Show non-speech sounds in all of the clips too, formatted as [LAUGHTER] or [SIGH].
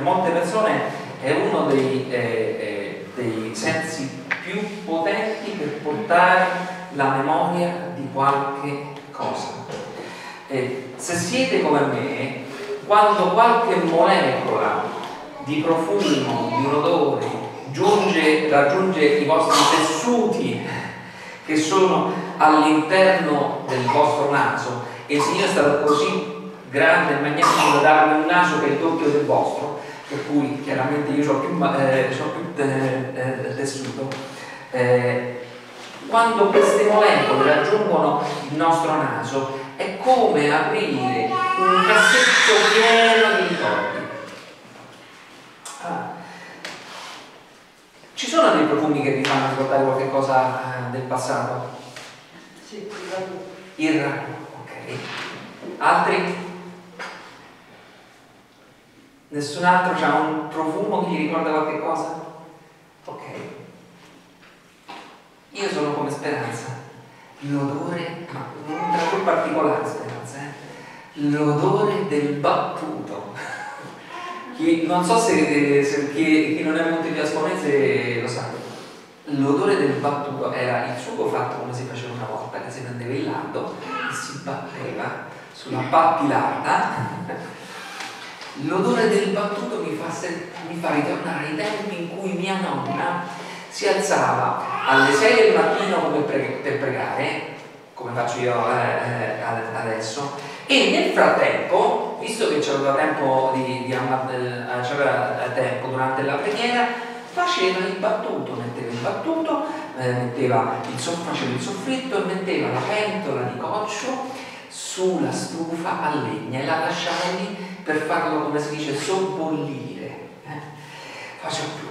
Per molte persone è uno dei, eh, eh, dei sensi più potenti per portare la memoria di qualche cosa. E se siete come me, quando qualche molecola di profumo, di un odore, giunge, raggiunge i vostri tessuti che sono all'interno del vostro naso e il Signore è stato così grande e magnifico da darmi un naso che è il doppio del vostro, per cui chiaramente io ho più, eh, più eh, eh, tessuto, eh, quando queste molecole raggiungono il nostro naso è come aprire un cassetto pieno di ricordi. Ah. Ci sono dei profumi che vi fanno ricordare qualche cosa eh, del passato? Sì, il ragù. Il ragù, ok. Altri? Nessun altro ha un profumo che gli ricorda qualche cosa? Ok. Io sono come Speranza, l'odore, ma un tratto particolare Speranza, eh? l'odore del battuto. chi, non so se, se chi, chi, non è montefiasconese lo sa. L'odore del battuto era il sugo fatto come si faceva una volta, che si prendeva il lardo e si batteva sulla pappilata. L'odore del battuto mi fa, mi fa ritornare ai tempi in cui mia nonna si alzava alle 6 del mattino per pregare, come faccio io eh, eh adesso, e nel frattempo, visto che c'era tempo, di, di, eh, tempo durante la preghiera, faceva il battuto, metteva il battuto, metteva il faceva il soffritto e metteva la pentola di coccio sulla stufa a legna e la lasciava lì per farlo, come si dice, sobbollire. Eh? Faceva più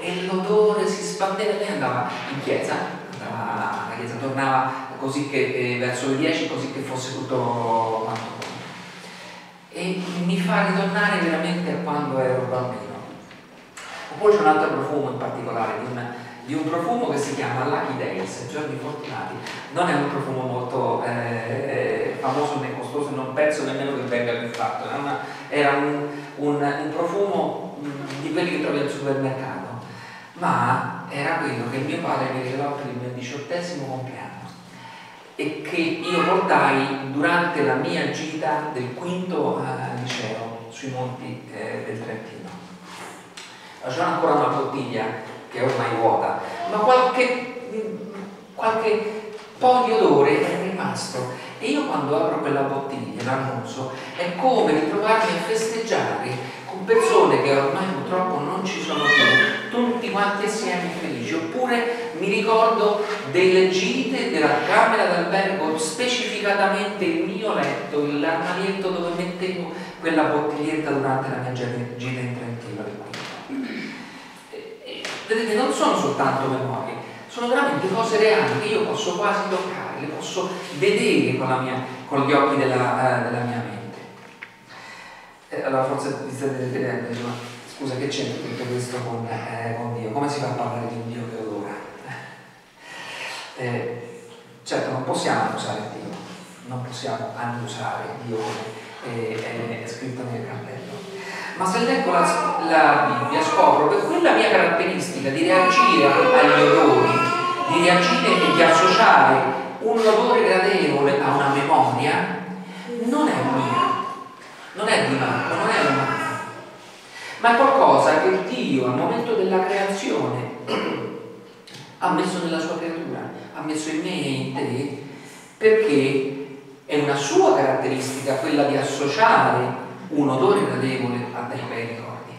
e l'odore si spandeva, lei andava in chiesa, andava alla chiesa, tornava così che, eh, verso le 10 così che fosse tutto quanto e mi fa ritornare veramente a quando ero bambino. Poi c'è un altro profumo in particolare, di, una, di, un profumo che si chiama Lucky Days, Giorni Fortunati. Non è un profumo molto eh, eh famoso né costoso, non penso nemmeno che venga più fatto, era, una, era un, un, un, profumo di quelli che trovi al supermercato ma era quello che mio padre mi regalò per il mio diciottesimo compleanno e che io portai durante la mia gita del quinto eh, liceo sui monti eh, del Trentino. C'è ancora una bottiglia che è ormai vuota, ma qualche, qualche po' di odore è rimasto e io quando apro quella bottiglia, l'annuso, è come ritrovarmi a festeggiare con persone che ormai purtroppo non ci sono più, tutti quanti assieme felici. Oppure mi ricordo delle gite della camera d'albergo, specificatamente il mio letto, l'armadietto dove mettevo quella bottiglietta durante la mia gita in Trentino. Vedete, non sono soltanto memorie, sono veramente cose reali che io posso quasi toccare, le posso vedere con, mia, con gli occhi della, eh, della mia mente. E allora forse vi state chiedendo, ma scusa che c'entra tutto questo con, eh, con, Dio? Come si fa a parlare di un Dio che odora? [LAUGHS] Eh, certo non possiamo annusare Dio, non possiamo annusare Dio come è, è scritto nel cartello. Ma se leggo la, la Bibbia scopro che quella mia caratteristica di reagire agli odori, di reagire e di associare un odore gradevole a una memoria, non è mia. Non è di Marco, non è umano, ma è qualcosa che Dio al momento della creazione [CLEARS THROAT] ha messo nella sua creatura, ha messo in me e in te, perché è una sua caratteristica quella di associare un odore gradevole a dei bei ricordi.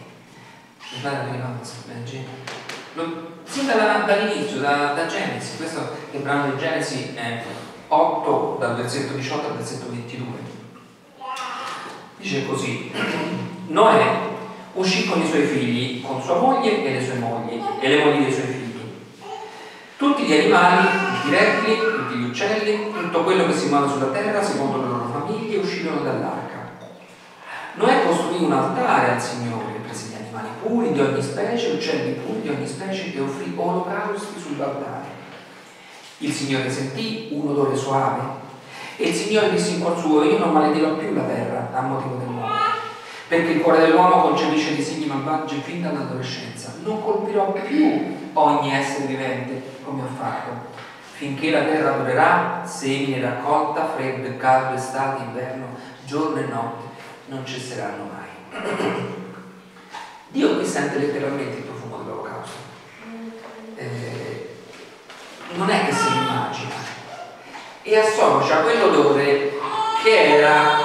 Sin dall'inizio, da, da, Genesi, questo è il brano di Genesi è 8, dal versetto 18 al versetto 22. Dice così, [CLEARS THROAT] Noè uscì con i suoi figli, con sua moglie e le sue mogli e le mogli dei suoi figli Tutti gli animali, tutti i rettili, tutti gli uccelli, tutto quello che si muove sulla terra secondo le loro famiglie uscirono dall'arca. Noè costruì un altare al Signore, prese gli animali puri di ogni specie, uccelli puri di ogni specie e offrì olocausti sull'altare. Il Signore sentì un odore suave e il Signore disse in cuor suo, io non maledirò più la terra a motivo dell'uomo, perché il cuore dell'uomo concepisce disegni malvagi fin dall'adolescenza. Non colpirò più ogni essere vivente come ho fatto, finché la terra durerà, semine raccolta, freddo e caldo, estate, inverno, giorno e notte, non cesseranno mai. Dio qui sente letteralmente il profumo dell'olocausto. Eh, non è che se lo immagina e associa quell'odore che era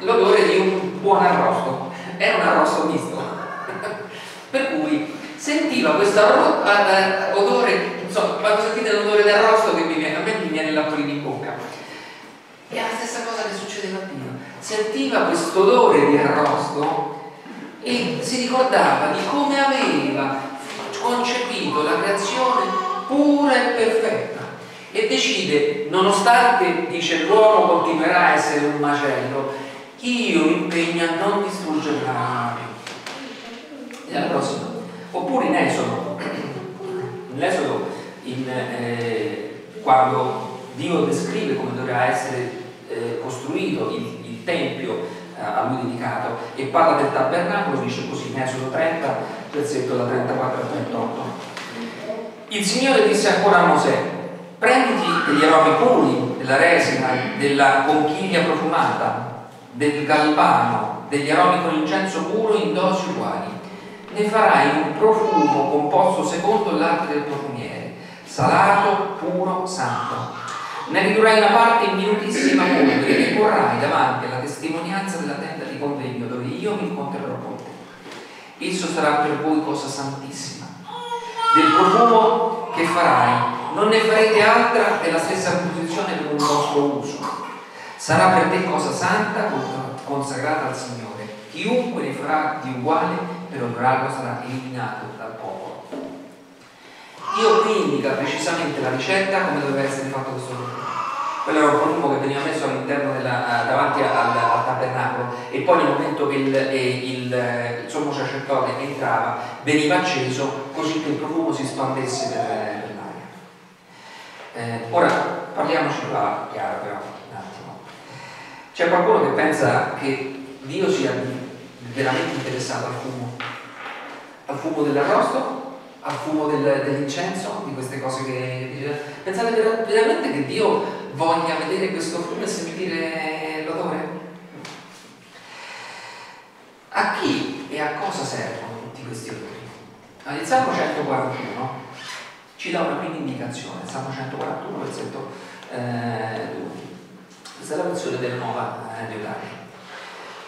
l'odore di un buon arrosto, era un arrosto misto. [LAUGHS] per cui sentiva questo eh, odore, insomma, quando sentite l'odore d'arrosto che mi viene, a me mi viene l'acquolina in bocca. E la stessa cosa che succede a Dio. Sentiva questo odore di arrosto e si ricordava di come aveva concepito la creazione pura e perfetta e decide, nonostante dice l'uomo continuerà a essere un macello, io impegno a non distruggere la nave. E alla prossima Oppure in Esodo, in Esodo in, eh, quando Dio descrive come dovrà essere eh, costruito il Tempio eh, a lui dedicato e parla del tabernacolo, dice così in Esodo 30, versetto da 34 a 38. Il Signore disse ancora a Mosè, prenditi degli aromi puri, della resina, della conchiglia profumata, del galbano, degli aromi con incenso puro in dosi uguali ne farai un profumo composto secondo l'arte del profumiere, salato, puro, santo. Ne ridurrai una parte in minutissima polvere e porrai davanti alla testimonianza della tenda di convegno dove io mi incontrerò con te. Esso sarà per voi cosa santissima. Del profumo che farai non ne farete altra che la stessa composizione per un vostro uso. Sarà per te cosa santa consacrata al Signore. Chiunque ne farà di uguale per onorarlo sarà eliminato dal popolo. Dio qui indica precisamente la ricetta come doveva essere fatto questo profumo. Quello era un profumo che veniva messo all'interno della, uh, davanti al, al, tabernacolo e poi nel momento che il, il, il sommo sacerdote entrava veniva acceso così che il profumo si spandesse per, per l'aria. Eh, ora parliamoci qua chiaro però un attimo. C'è qualcuno che pensa che Dio sia veramente interessato al fumo, al fumo dell'arrosto, al fumo del, dell'incenso, di queste cose che pensate veramente che Dio voglia vedere questo fumo e sentire l'odore? A chi e a cosa servono tutti questi odori? Allora, il Salmo 141 ci dà una prima indicazione, il Salmo 141 versetto eh, questa è la versione della nuova eh,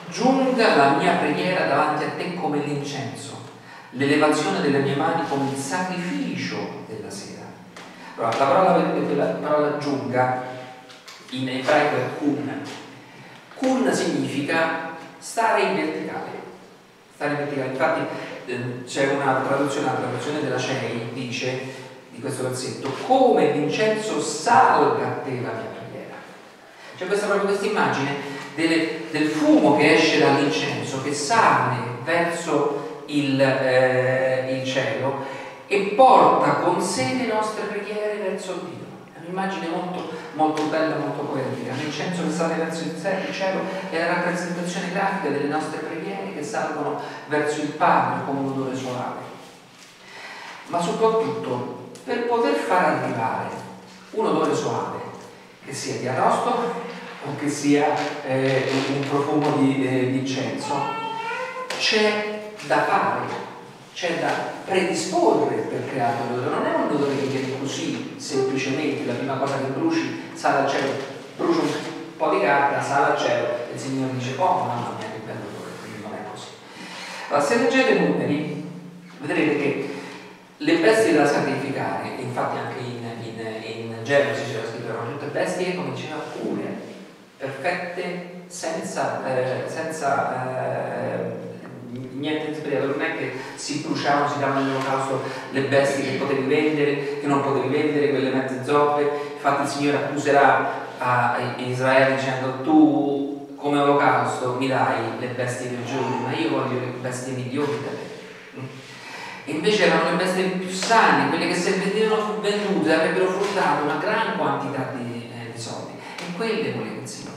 giunga la mia preghiera davanti a te come l'incenso, l'elevazione delle mie mani come il sacrificio della sera. Allora, la parola, la parola giunga in ebraico è kun. Kun significa stare in verticale. Stare in verticale. Infatti eh, c'è una traduzione, una traduzione della CEI, dice di questo versetto, come l'incenso salga a te la mia preghiera. C'è questa proprio questa immagine delle, del fumo che esce dall'incenso, che sale verso il, eh, il cielo e porta con sé le nostre preghiere verso Dio. È un'immagine molto, molto bella, molto poetica. L'incenso che sale verso il cielo è la rappresentazione grafica delle nostre preghiere che salgono verso il Padre con un odore suave. Ma soprattutto per poter far arrivare un odore suave, che sia di arrosto o che sia eh, un profumo di, eh, di incenso, c'è da fare, c'è da predisporre per creare un odore. Non è un odore che viene così semplicemente, la prima cosa che bruci, sale al cielo, brucio un po' di carta, sale al cielo e il Signore dice, oh mamma mia che bello odore, quindi non è così. Allora, se leggete i numeri, vedrete che le bestie da sacrificare, infatti anche in, in, in Genesi c'era scritto erano tutte bestie, come diceva, pure perfette, senza, eh, senza eh, niente di sbagliato, non è che si bruciavano, si davano nell'olocausto le bestie che potevi vendere, che non potevi vendere, quelle mezze zoppe, infatti il Signore accuserà a, Israele dicendo tu come olocausto mi dai le bestie peggiori, ma io voglio le bestie migliori da te. Invece erano le bestie più sane, quelle che se vendevano vendute avrebbero fruttato una gran quantità di, eh, di soldi. E quelle voleva il Signore.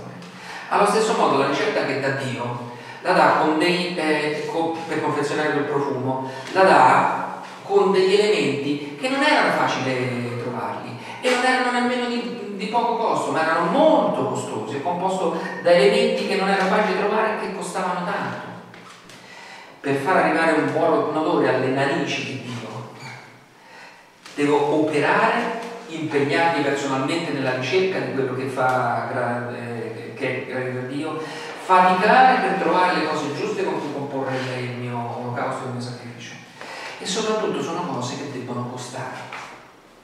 Allo stesso modo la ricetta che dà Dio la dà con dei, eh, con, per confezionare quel profumo, la dà con degli elementi che non erano facili trovarli e non erano nemmeno di, di poco costo, ma erano molto costosi, è composto da elementi che non era facile trovare e che costavano tanto. Per far arrivare un buon odore alle narici di Dio, devo operare, impegnarmi personalmente nella ricerca di quello che fa eh, che è Dio, faticare per trovare le cose giuste con cui comporre il mio olocausto, il mio sacrificio. E soprattutto sono cose che debbono costare,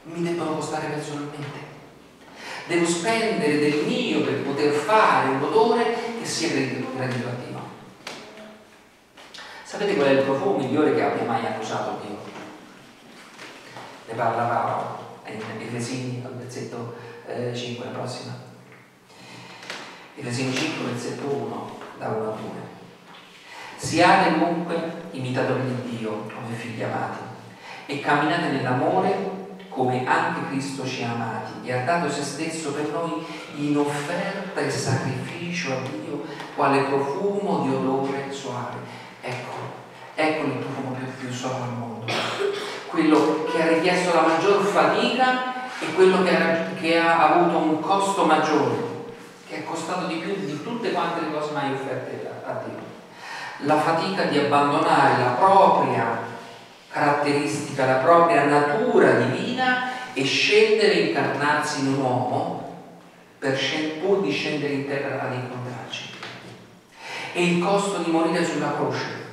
mi debbono costare personalmente. Devo spendere del mio per poter fare un odore che sia gradito a Dio. Sapete qual è il profumo migliore che abbia mai accusato Dio? Ne parla Paolo in Efesini, al versetto eh, 5, la prossima. Efesini 5, versetto 1, da 1 a 2. Siate dunque imitatori di Dio come figli amati e camminate nell'amore come anche Cristo ci ha amati e ha dato se stesso per noi in offerta e sacrificio a Dio quale profumo di odore suave. Ecco, ecco il profumo più, più suave al mondo, quello che ha richiesto la maggior fatica e quello che ha, che ha avuto un costo maggiore che è costato di più di tutte quante le cose mai offerte a Dio. La fatica di abbandonare la propria caratteristica, la propria natura divina e scendere e incarnarsi in un uomo per pur di scendere in terra ad incontrarci. E il costo di morire sulla croce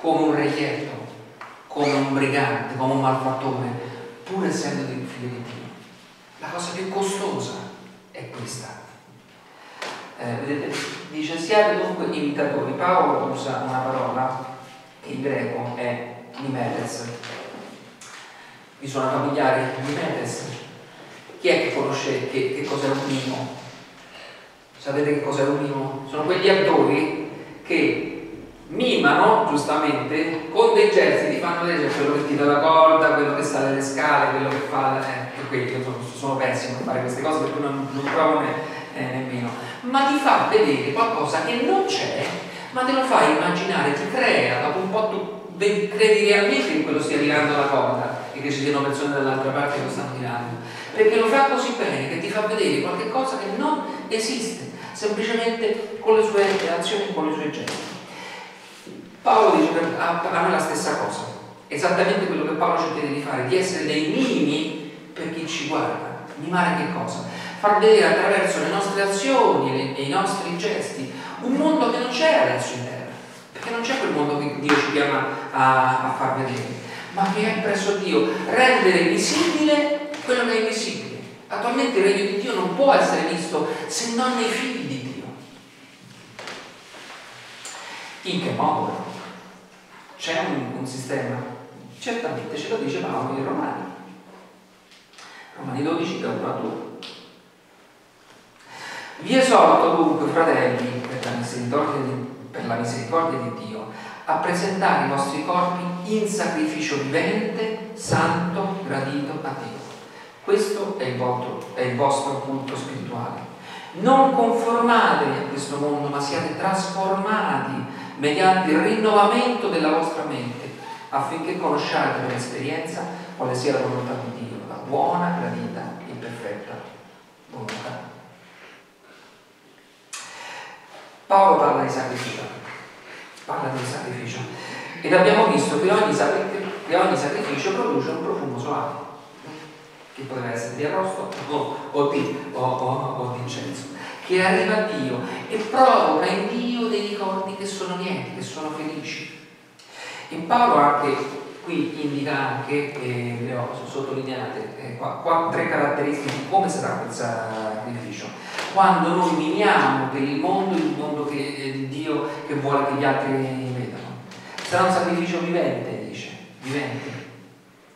come un reietto, come un brigante, come un malfattore, pur essendo del figlio di Dio. La cosa più costosa è questa eh, vedete, dice siate dunque imitatori. Paolo usa una parola che in greco è mimetes. Vi suona familiare mimetes? Chi è che conosce che, che cos'è un mimo? Sapete che cos'è un mimo? Sono quegli attori che mimano giustamente con dei gesti, ti fanno vedere quello che tira la corda, quello che sale le scale, quello che fa. Eh, quelli, sono, sono pessimo a fare queste cose perché non, non provo ne, eh, nemmeno ma ti fa vedere qualcosa che non c'è, ma te lo fa immaginare, ti crea, dopo un po' tu credi realmente che quello stia tirando la corda e che ci siano persone dall'altra parte che lo stanno tirando, perché lo fa così bene che ti fa vedere qualcosa che non esiste, semplicemente con le sue azioni, con i suoi gesti. Paolo dice a, a noi la stessa cosa, esattamente quello che Paolo ci chiede di fare, di essere dei mimi per chi ci guarda. Mimare che cosa? far vedere attraverso le nostre azioni e i nostri gesti un mondo che non c'è adesso in terra, perché non c'è quel mondo che Dio ci chiama a, a far vedere, ma che è presso Dio, rendere visibile quello che è invisibile. Attualmente il regno di Dio non può essere visto se non nei figli di Dio. In che modo? C'è un, un sistema? Certamente ce lo dice Paolo nei Romani. Romani 12 da 1 a 2. Vi esorto dunque, fratelli, per la, di, per la misericordia di Dio, a presentare i vostri corpi in sacrificio vivente, santo, gradito a Dio. Questo è il, vostro, è il vostro culto spirituale. Non conformatevi a questo mondo, ma siate trasformati mediante il rinnovamento della vostra mente, affinché conosciate per esperienza quale sia la volontà di Dio, la buona, gradita e perfetta volontà. Paolo parla di sacrificio, parla di sacrificio. Ed abbiamo visto che ogni, che ogni sacrificio produce un profumo soave, che potrebbe essere di arrosto [LAUGHS] o, o, di, o, o, di incenso, che arriva a Dio e provoca in Dio dei ricordi che sono lieti, che sono felici. E Paolo anche qui indica anche, eh, le ho sottolineate, eh, qua, qua, tre caratteristiche di come sarà quel sacrificio quando noi mimiamo per il mondo il mondo che, eh, di Dio che vuole che gli altri vedano. sarà un sacrificio vivente, dice, vivente,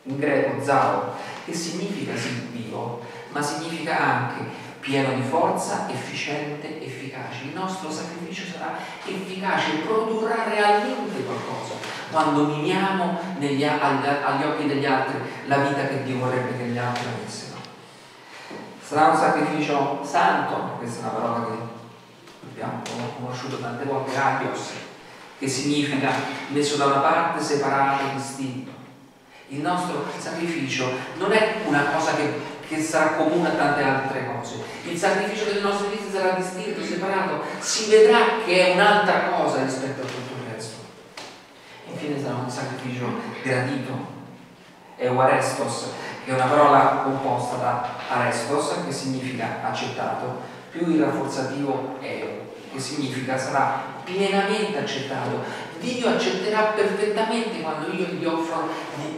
in greco zao, che significa sì vivo, ma significa anche pieno di forza, efficiente, efficace. Il nostro sacrificio sarà efficace, produrrà realmente qualcosa quando mimiamo negli, agli occhi degli altri la vita che Dio vorrebbe che gli altri avessero. Sarà un sacrificio santo, questa è una parola che abbiamo conosciuto tante volte, agios, che significa messo da una parte, separato, distinto. Il nostro sacrificio non è una cosa che, che sarà comune a tante altre cose. Il sacrificio delle nostre vite sarà distinto, separato, si vedrà che è un'altra cosa rispetto a tutto. Infine sarà un sacrificio gradito, euarestos, che è una parola composta da arestos, che significa accettato, più il rafforzativo eo, che significa sarà pienamente accettato. Dio accetterà perfettamente quando io gli offro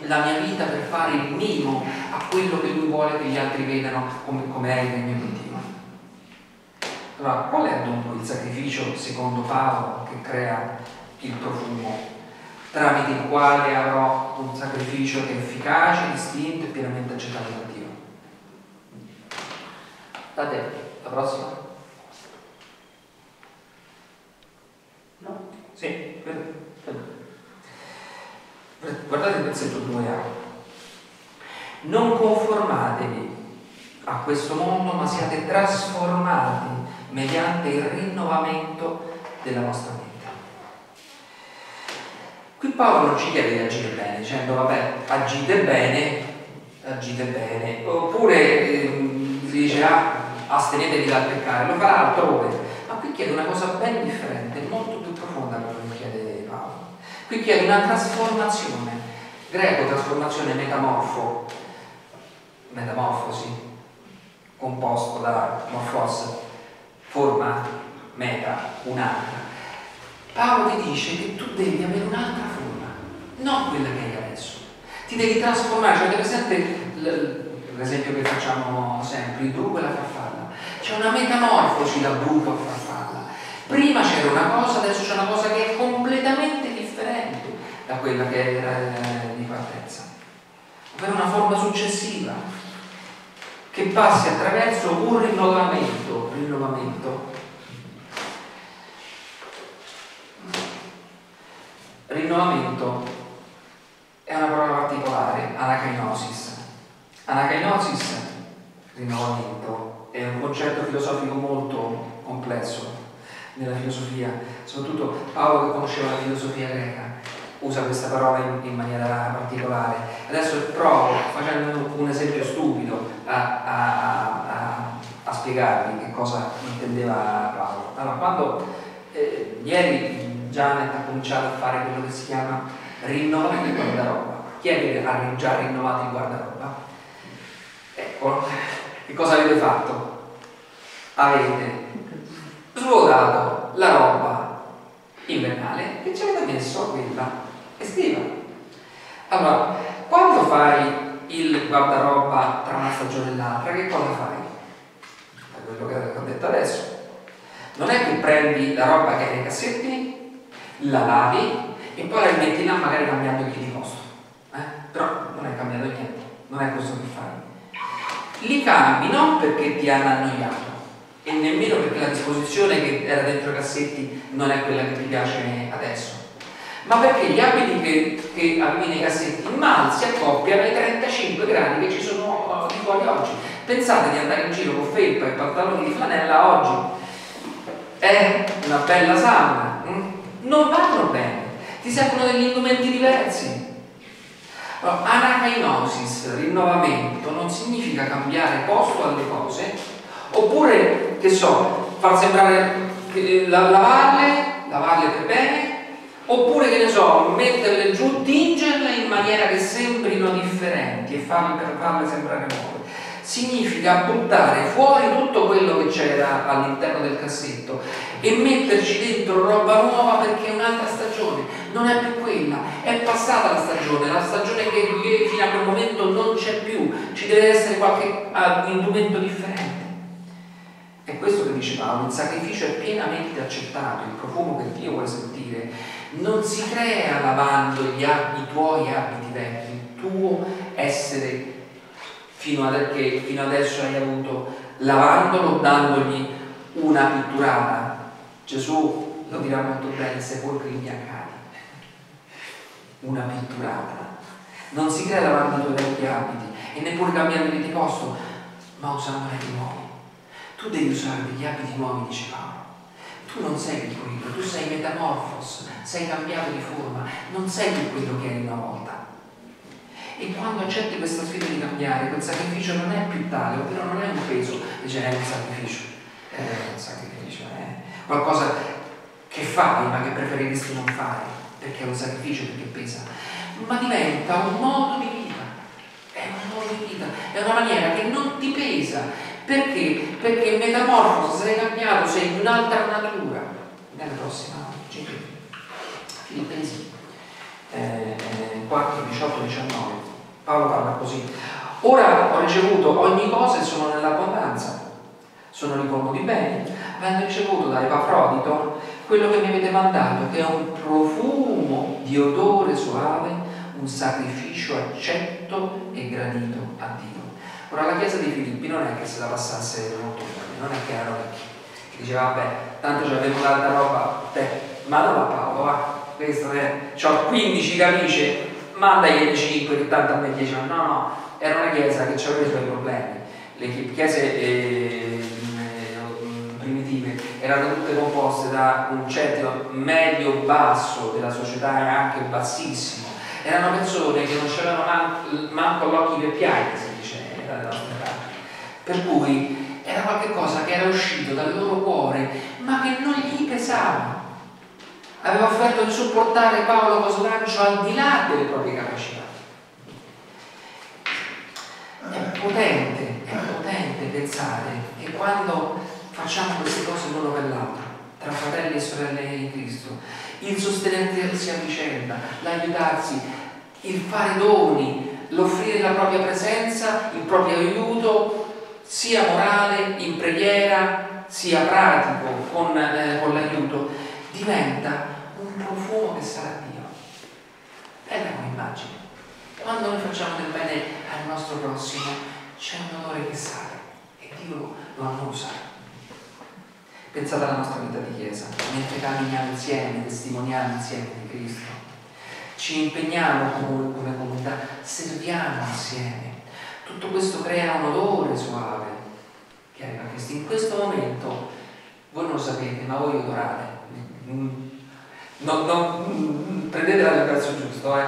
la mia vita per fare il minimo a quello che lui vuole che gli altri vedano come, come è il mio obiettivo. Allora, qual è dunque il sacrificio secondo Paolo che crea il profumo tramite il quale avrò un sacrificio che è efficace, distinto e pienamente accettato da Dio. Date, la prossima. No? Sì, Guardate il versetto 2a. Non conformatevi a questo mondo, ma siate trasformati mediante il rinnovamento della vostra mente. Qui Paolo non ci chiede di agire bene, dicendo vabbè, agite bene, agite bene, oppure eh, dice ah, astenetevi dal peccare, lo farà altrove, ma qui chiede una cosa ben differente, molto più profonda da quello che chiede Paolo. Qui chiede una trasformazione, greco trasformazione metamorfo, metamorfosi, composto da morfos, forma, meta, un'altra. Paolo ti dice che tu devi avere un'altra non quella che hai adesso. Ti devi trasformare, cioè presente l'esempio che facciamo sempre, il bruco e la farfalla. C'è una metamorfosi da bruco a farfalla. Prima c'era una cosa, adesso c'è una cosa che è completamente differente da quella che era eh, di partenza. Ovvero una forma successiva che passi attraverso un rinnovamento, rinnovamento Rinnovamento particolare, anakainosis. Anakainosis, rinnovamento, è un concetto filosofico molto complesso nella filosofia, soprattutto Paolo che conosceva la filosofia greca usa questa parola in, in maniera particolare. Adesso provo, facendo un esempio stupido, a, a, a, a spiegarvi che cosa intendeva Paolo. Allora, quando eh, ieri Janet ha cominciato a fare quello che si chiama rinnovamento di guardaroba. Chi è che ha già rinnovato il guardaroba? Ecco, che cosa avete fatto? Avete svuotato la roba invernale e ci avete messo quella estiva. Allora, quando fai il guardaroba tra una stagione e l'altra, che cosa fai? Fai quello che ho detto adesso. Non è che prendi la roba che hai nei cassetti la lavi e poi la rimetti là magari cambiando il di posto. Eh? Però non è cambiato niente, non è questo che fai. Li cambi non perché ti hanno annoiato e nemmeno perché la disposizione che era dentro i cassetti non è quella che ti piace adesso, ma perché gli abiti che, che avevi nei cassetti mal si accoppiano ai 35 gradi che ci sono di fuori oggi. Pensate di andare in giro con felpa e pantaloni di flanella oggi. È una bella sauna. Hm? non vanno bene, ti servono degli indumenti diversi. Allora, anacainosis, rinnovamento, non significa cambiare posto alle cose, oppure, che so, far sembrare, eh, lavarle, lavarle per bene, oppure, che ne so, metterle giù, tingerle in maniera che sembrino differenti e farle, farle sembrare nuove significa buttare fuori tutto quello che c'era all'interno del cassetto e metterci dentro roba nuova perché è un'altra stagione, non è più quella, è passata la stagione, la stagione che fino a quel momento non c'è più, ci deve essere qualche uh, indumento differente. È questo che dice Paolo, il sacrificio è pienamente accettato, il profumo che Dio vuole sentire. Non si crea lavando gli, i tuoi abiti vecchi, il tuo essere fino, ad, che fino adesso hai avuto, lavandolo, dandogli una pitturata. Gesù lo dirà molto bene, sepolcri biancati, una pitturata. Non si crea lavando i tuoi vecchi abiti e neppure cambiandoli di posto, ma usandone di nuovi. Tu devi usare degli abiti nuovi, dice Paolo. Tu non sei più quello, tu sei metamorfos, sei cambiato di forma, non sei più quello che eri una volta. E quando accetti questa sfida di cambiare, quel sacrificio non è più tale, ovvero non è un peso, dice è un sacrificio, è un sacrificio, è qualcosa che fai ma che preferiresti non fare, perché è un sacrificio, perché pesa, ma diventa un modo di vita, è un modo di vita, è una maniera che non ti pesa, perché? Perché in metamorfosi sei cambiato, sei di un'altra natura. Nella prossima Filippesi eh, 4, 18, 19. Paolo parla così. Ora ho ricevuto ogni cosa e sono nell'abbondanza. Sono ricolmo di beni, avendo ricevuto da Epafrodito quello che mi avete mandato, che è un profumo di odore suave, un sacrificio accetto e gradito a Dio. Ora la chiesa di Filippi non è che se la passasse molto bene, non è che erano che diceva vabbè, tanto ci avevo tanta roba, te, mandalo a Paolo, va, questo è, ho 15 camicie, mandagli 5 che tanto a me 10 no no era una chiesa che aveva i suoi problemi. Le chiese eh, primitive erano tutte composte da un ceto medio basso della società e anche bassissimo. Erano persone che non c'erano man- manco l'occhio per piaghe si dice parti per cui era qualcosa che era uscito dal loro cuore ma che non gli pesava aveva offerto di supportare Paolo Cosolaccio al di là delle proprie capacità. È potente, è potente pensare che quando facciamo queste cose l'uno per l'altro, tra fratelli e sorelle in Cristo, il sostenersi a vicenda, l'aiutarsi, il fare doni, l'offrire la propria presenza, il proprio aiuto, sia morale, in preghiera, sia pratico, con, eh, con l'aiuto, diventa un profumo che sarà Dio. Bella come immagine. Quando noi facciamo del bene al nostro prossimo, c'è un odore che sale e Dio lo annusa. Pensate alla nostra vita di Chiesa, mentre camminiamo insieme, testimoniamo insieme di Cristo, ci impegniamo come, come comunità, serviamo insieme. Tutto questo crea un odore suave che arriva a Cristo. In questo momento, voi non lo sapete, ma voi odorate non, non, prendetela nel verso giusto, eh.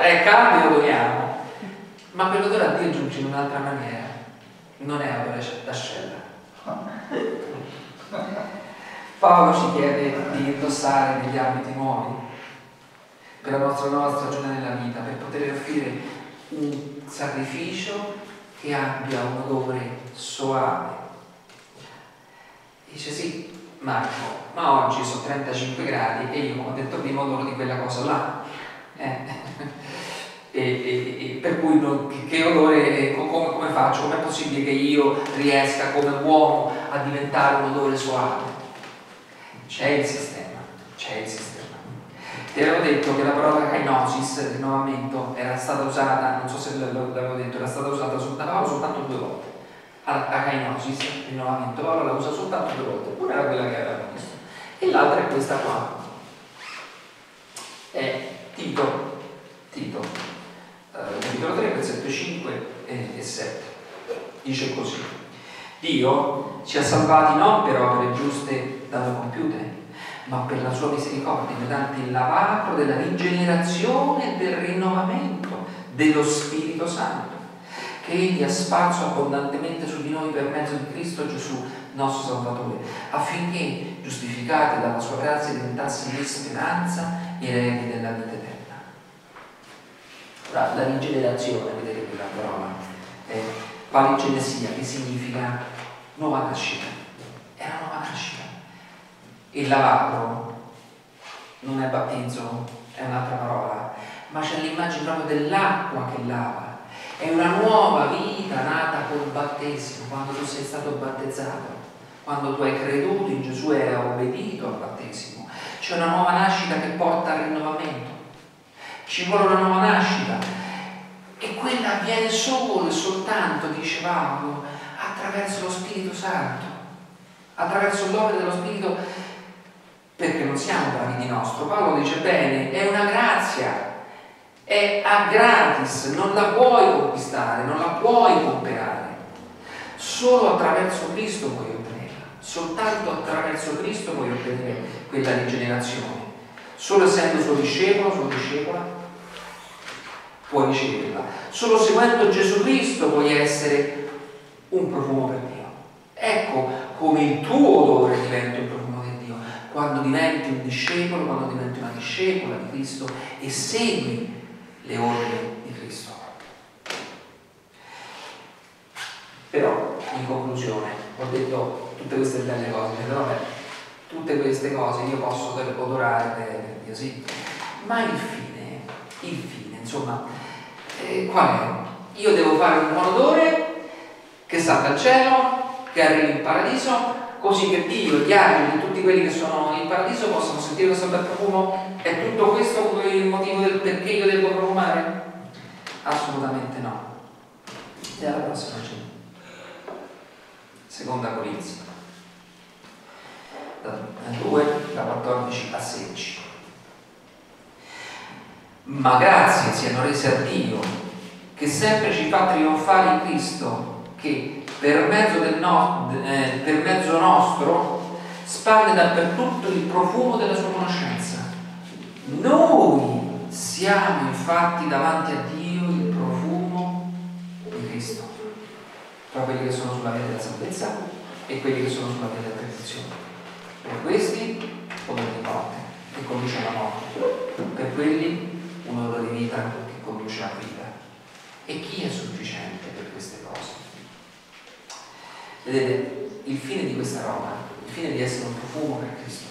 è caldo e odoriamo, ma quell'odore a Dio giunge in un'altra maniera, non è odore d'ascella. Paolo ci chiede di indossare degli abiti nuovi per la nostra nuova stagione nella vita, per poter offrire un sacrificio che abbia un odore soave. Dice sì, Marco, ma oggi sono 35 gradi e io, ho detto prima, odoro di quella cosa là. Eh. [LAUGHS] e, e, e, per cui non, che, che, odore, come, come faccio? Com'è possibile che io riesca come uomo a diventare un odore suave? C'è il sistema, c'è il sistema. Ti avevo detto che la parola kainosis, rinnovamento, era stata usata, non so se l'avevo detto, era stata usata Paolo soltanto due volte acainosis, rinnovamento, Paolo la usa soltanto due volte, una era quella che avevamo visto e l'altra è questa qua, è Tito, Tito, eh, capitolo 3, versetto 5 e, e 7, dice così, Dio ci ha salvati non per opere giuste da noi compiute, ma per la sua misericordia, mediante il lavacro della rigenerazione e del rinnovamento dello Spirito Santo che Egli ha sparso abbondantemente su di noi per mezzo di Cristo Gesù, nostro Salvatore, affinché, giustificati dalla sua grazia, diventassimo speranza e eredi della vita eterna. Ora, la rigenerazione, vedete quella parola, è paligenesia, che significa nuova nascita. È una nuova nascita. Il lavacro non è battesimo, è un'altra parola, ma c'è l'immagine proprio dell'acqua che lava è una nuova vita nata col battesimo, quando tu sei stato battezzato, quando tu hai creduto in Gesù e hai obbedito al battesimo. C'è una nuova nascita che porta al rinnovamento. Ci vuole una nuova nascita e quella avviene solo e soltanto, dice Paolo, attraverso lo Spirito Santo, attraverso l'opera dello Spirito, perché non siamo bravi di nostro. Paolo dice bene, è una grazia, è a gratis, non la puoi conquistare, non la puoi comprare. Solo attraverso Cristo puoi ottenerla, soltanto attraverso Cristo puoi ottenere quella rigenerazione. Solo essendo suo discepolo, sua discepola, puoi riceverla. Solo seguendo Gesù Cristo puoi essere un profumo per Dio. Ecco come il tuo odore diventa un profumo per Dio. Quando diventi un discepolo, quando diventi una discepola di Cristo e segui le ordini di Cristo. Però, in conclusione, ho detto tutte queste belle cose, però beh, tutte queste cose io posso odorare Dio, sì. Ma il fine, il fine, insomma, eh, qual è? Io devo fare un buon odore che salta al cielo, che arrivi in paradiso, così che Dio, gli angeli, tutti quelli che sono in paradiso possano sentire questo bel profumo. È tutto questo il motivo del perché io devo profumare? Assolutamente no. E alla prossima cena. Seconda Corinzi, da 2, da 14 a 16. Ma grazie siano rese a Dio, che sempre ci fa trionfare in Cristo, che per mezzo, no, eh, per mezzo nostro spande dappertutto il profumo della sua conoscenza. Noi siamo infatti davanti a Dio il profumo di Cristo tra quelli che sono sulla via della salvezza e quelli che sono sulla via della perdizione. Per questi odore di morte che conduce alla morte, per quelli un odore di vita che conduce alla vita. E chi è sufficiente per queste cose? Vedete, il fine di questa roba, il fine di essere un profumo per Cristo,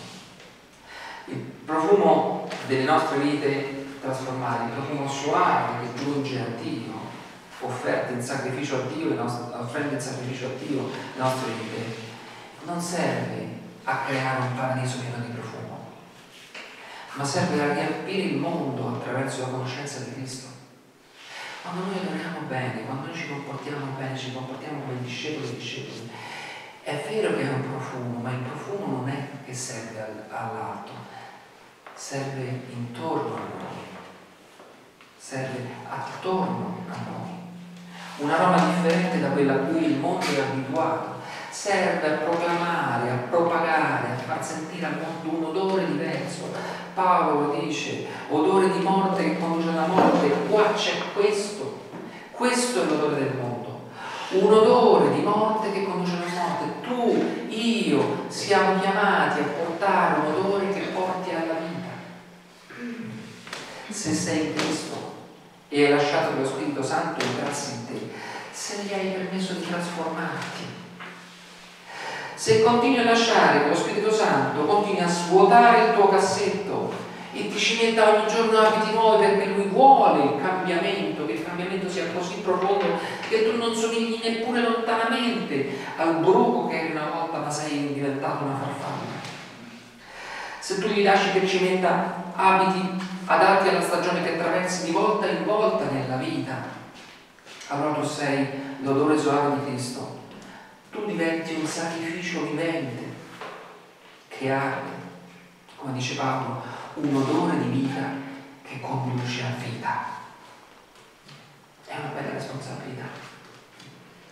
il profumo delle nostre vite trasformate, il profumo suave che giunge a Dio, offerte in sacrificio a Dio, offrendo in sacrificio a Dio le nostre vite, non serve a creare un paradiso pieno di profumo, ma serve a riempire il mondo attraverso la conoscenza di Cristo. Quando noi adoriamo bene, quando noi ci comportiamo bene, ci comportiamo come discepoli e discepoli, è vero che è un profumo, ma il profumo non è che serve all'alto, serve intorno a noi, serve attorno a noi. Un aroma differente da quella a cui il mondo è abituato, serve a proclamare, a propagare, a far sentire al mondo un odore diverso. Paolo lo dice, odore di morte che conduce alla morte, qua c'è questo, questo è l'odore del mondo, un odore di morte che conduce alla morte. Tu, io siamo chiamati a portare un odore che porti alla vita. Se sei Cristo, e hai lasciato che lo Spirito Santo entrasse in te, se gli hai permesso di trasformarti. Se continui a lasciare che lo Spirito Santo continui a svuotare il tuo cassetto e ti ci metta ogni giorno abiti nuovi perché lui vuole il cambiamento, che il cambiamento sia così profondo che tu non somigli neppure lontanamente al bruco che eri una volta ma sei diventato una farfalla. Se tu gli lasci che ci metta abiti adatti alla stagione che attraversi di volta in volta nella vita, allora tu sei l'odore soave di Cristo. Tu diventi un sacrificio vivente che arde, come dice Paolo, un odore di vita che conduce a vita. È una bella responsabilità,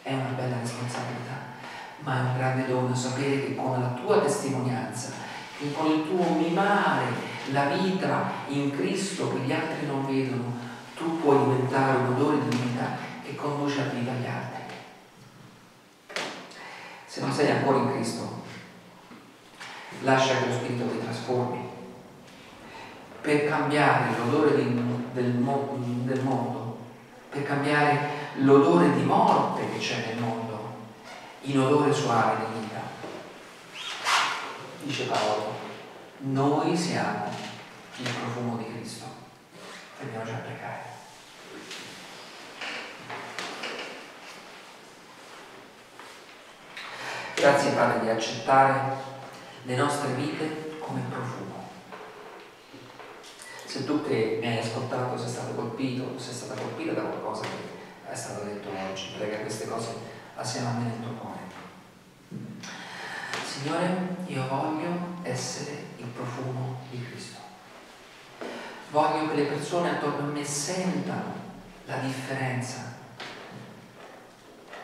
è una bella responsabilità, ma è un grande dono sapere che con la tua testimonianza, che con il tuo mimare la vita in Cristo che gli altri non vedono, tu puoi diventare un odore di vita che conduce a vita gli altri. Ancora in Cristo, lascia che lo Spirito ti trasformi per cambiare l'odore del, del, mondo, per cambiare l'odore di morte che c'è nel mondo in odore suave di vita. Dice Paolo, noi siamo il profumo di Cristo. Andiamo già pregare. Grazie Padre di accettare le nostre vite come profumo. tu che mi hai ascoltato sei stato colpito sei stata colpita da qualcosa che è stato detto oggi, prega queste cose assieme a me nel tuo cuore. Signore, io voglio essere il profumo di Cristo. Voglio che le persone attorno a me sentano la differenza,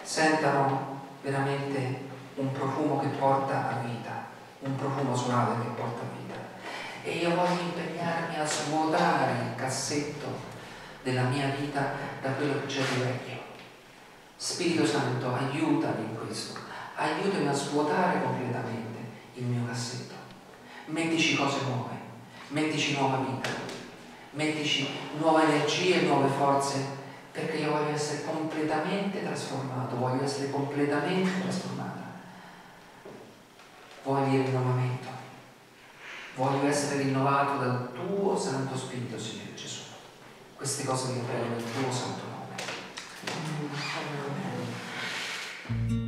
sentano veramente un profumo che porta a vita, un profumo suave che porta a vita. E io voglio impegnarmi a svuotare il cassetto della mia vita da quello che c'è di vecchio. Spirito Santo, aiutami in questo, aiutami a svuotare completamente il mio cassetto. Mettici cose nuove, mettici nuova vita, mettici nuove energie, nuove forze, perché io voglio essere completamente trasformato, voglio essere completamente trasformata. Voglio il rinnovamento, voglio essere rinnovato dal tuo Santo Spirito, Signore Gesù. Queste cose vi prego nel tuo Santo nome. Amen.